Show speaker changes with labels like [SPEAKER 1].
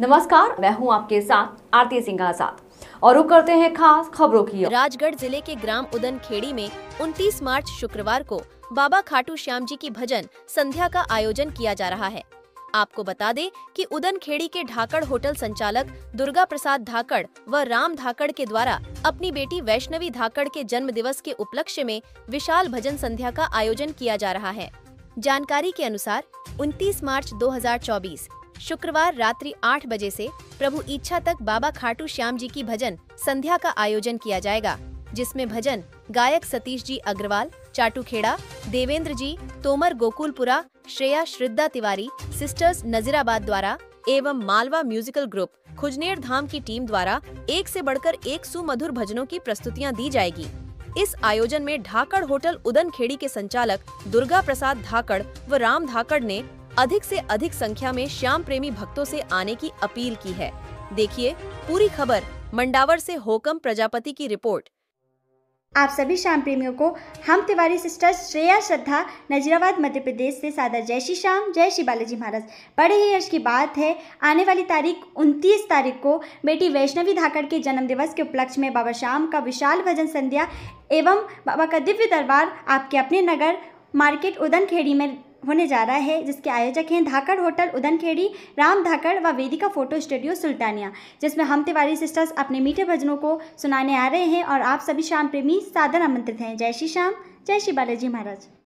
[SPEAKER 1] नमस्कार, मैं हूँ आपके साथ आरती सिंह आज़ाद। और रुक करते हैं खास खबरों की
[SPEAKER 2] राजगढ़ ज़िले के ग्राम उदन खेड़ी में 29 मार्च शुक्रवार को बाबा खाटू श्याम जी की भजन संध्या का आयोजन किया जा रहा है। आपको बता दें कि उदन खेड़ी के ढाकड़ होटल संचालक दुर्गा प्रसाद धाकड़ व राम धाकड़ के द्वारा अपनी बेटी वैष्णवी धाकड़ के जन्म दिवस के उपलक्ष्य में विशाल भजन संध्या का आयोजन किया जा रहा है। जानकारी के अनुसार 29 मार्च 2024 शुक्रवार रात्रि 8 बजे से प्रभु इच्छा तक बाबा खाटू श्याम जी की भजन संध्या का आयोजन किया जाएगा, जिसमें भजन गायक सतीश जी अग्रवाल चाटू खेड़ा देवेंद्र जी, तोमर गोकुलपुरा, श्रेया श्रद्धा तिवारी, सिस्टर्स नजीराबाद द्वारा एवं मालवा म्यूजिकल ग्रुप खुजनेर धाम की टीम द्वारा एक से बढ़कर एक सुमधुर भजनों की प्रस्तुतियाँ दी जाएगी। इस आयोजन में ढाकड़ होटल उदन खेड़ी के संचालक दुर्गा प्रसाद धाकड़ व राम धाकड़ ने अधिक से अधिक संख्या में श्याम प्रेमी भक्तों से आने की अपील की है। देखिए, पूरी खबर मंडावर से होकम प्रजापति की रिपोर्ट।
[SPEAKER 3] आप सभी शाम प्रेमियों को हम तिवारी सिस्टर्स श्रेया श्रद्धा, नजीराबाद मध्य प्रदेश से सादर जय श्री श्याम, जय श्री बालाजी महाराज। बड़े ही यश की बात है, आने वाली तारीख 29 तारीख को बेटी वैष्णवी धाकड़ के जन्म दिवस के उपलक्ष्य में बाबा श्याम का विशाल भजन संध्या एवं बाबा का दिव्य दरबार आपके अपने नगर मार्केट उदन खेड़ी में होने जा रहा है, जिसके आयोजक हैं धाकड़ होटल उदनखेड़ी, राम धाकड़ व वेदिका फ़ोटो स्टूडियो सुल्तानिया, जिसमें हम तिवारी सिस्टर्स अपने मीठे भजनों को सुनाने आ रहे हैं और आप सभी शाम प्रेमी सादर आमंत्रित हैं। जय श्री श्याम, जय श्री बालाजी महाराज।